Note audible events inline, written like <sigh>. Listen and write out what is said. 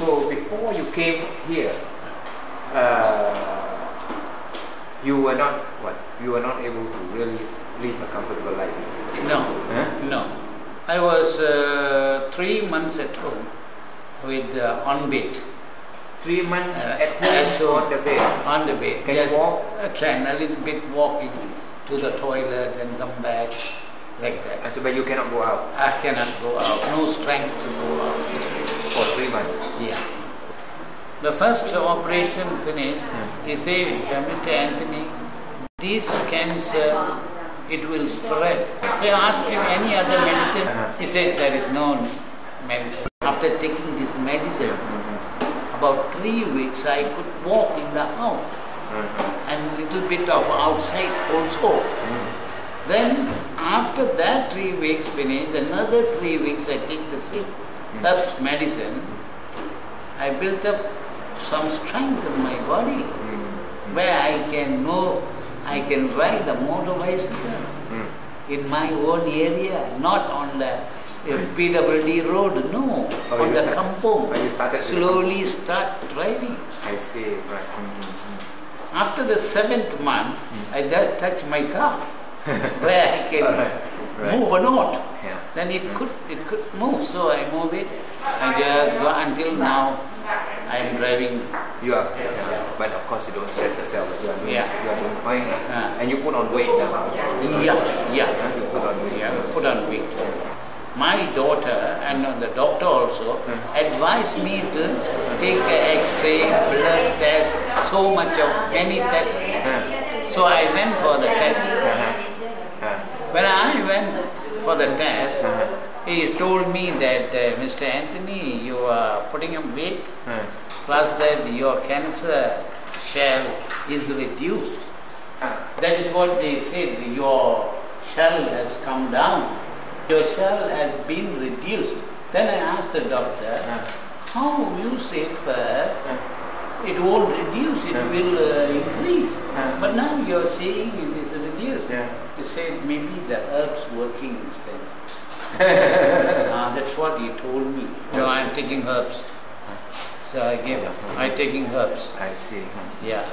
So before you came here, uh, you were not what? You were not able to really live a comfortable life. No, Huh? no. I was uh, three months at home with uh, on bed, Three months Uh, at home on the bed. on the bed. Can you walk? I can a little bit walking to the toilet and come back like that. So, but you cannot go out I cannot go out. No strength to go out. Months. Yeah. The first operation finished, he said, "Uh, Mr. Anthony, this cancer, it will spread. So I asked him any other medicine. Uh-huh. He said there is no medicine. After taking this medicine, about three weeks I could walk in the house mm-hmm. and little bit of outside also. Mm-hmm. Then after that three weeks finished, another three weeks I take the same mm-hmm. herbs medicine. I built up some strength in my body hmm. where I can know I can ride a motor bicycle hmm. in my own area, not on the uh, PWD road, no, Oh, on the start- kampong. oh, you started Slowly start driving. I see. Right. Mm-hmm. After the seventh month, I just touch my car <laughs> where I can right. move or not. Yeah. Then it could it could move, so I move it. I just go until now. I am driving. You are, yeah. but of course you don't stress yourself. You are doing, Yeah. you are doing fine, Ah. and you put on weight now. Yeah, yeah, Huh? You put on weight. yeah. Put on weight. My daughter and uh, the doctor also advised me to take X-ray, blood test, so much of any test. So I went for the test. Uh-huh. Uh, When I went for the test, he told me that, uh, Mr. Anthony, you are putting on weight, plus that your cancer shell is reduced. That is what they said, your shell has come down, your shell has been reduced. Then I asked the doctor, how you said first, it won't reduce, it will uh, increase. But now you're saying it is reduced. Yeah. He said maybe the herbs working instead. <laughs> ah, that's what he told me. No, I'm taking herbs. So I gave, him. I'm taking herbs. I see. Yeah.